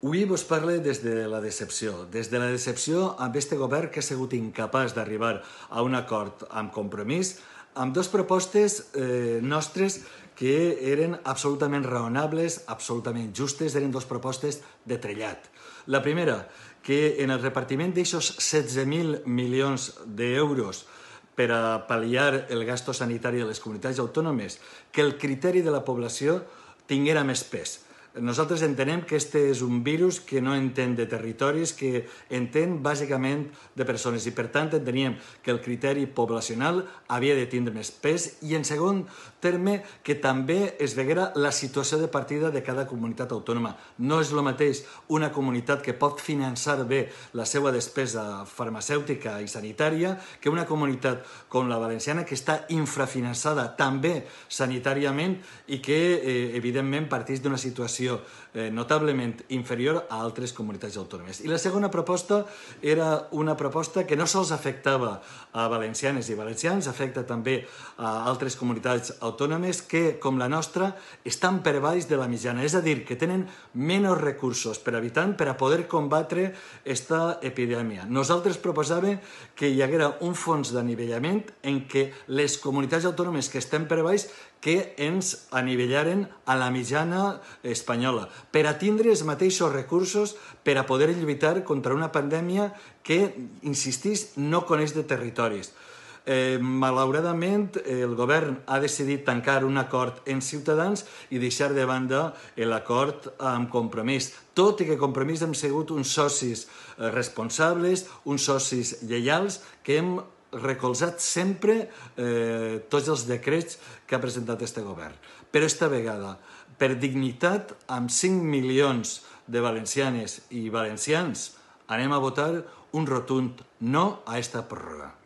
Avui vos parle des de la decepció, des de la decepció amb este govern que ha sigut incapaç d'arribar a un acord amb compromís amb dues propostes eh, nostres que eren absolutament raonables, absolutament justes, eren dues propostes de trellat. La primera, que en el repartiment d'aixòs 16.000 milions d'euros per a pal·liar el gasto sanitari de les comunitats autònomes, que el criteri de la població tinguera més pes nosaltres entenem que este és un virus que no entén de territoris, que entén bàsicament de persones i per tant enteníem que el criteri poblacional havia de tindre més pes i en segon terme que també es veguera la situació de partida de cada comunitat autònoma. No és el mateix una comunitat que pot finançar bé la seva despesa farmacèutica i sanitària que una comunitat com la valenciana que està infrafinançada també sanitàriament i que eh, evidentment parteix d'una situació situació eh, notablement inferior a altres comunitats autònomes. I la segona proposta era una proposta que no sols afectava a valencianes i valencians, afecta també a altres comunitats autònomes que, com la nostra, estan per baix de la mitjana, és a dir, que tenen menys recursos per habitant per a poder combatre esta epidèmia. Nosaltres proposàvem que hi haguera un fons d'anivellament en què les comunitats autònomes que estem per baix que ens anivellaren a la mitjana espanyola, per a tindre els mateixos recursos per a poder lluitar contra una pandèmia que, insistís, no coneix de territoris. Eh, malauradament, el govern ha decidit tancar un acord en Ciutadans i deixar de banda l'acord amb Compromís. Tot i que Compromís hem sigut uns socis eh, responsables, uns socis lleials, que hem recolzat sempre eh, tots els decrets que ha presentat este govern. Però esta vegada, per dignitat, amb 5 milions de valencianes i valencians, anem a votar un rotund no a esta pròrroga.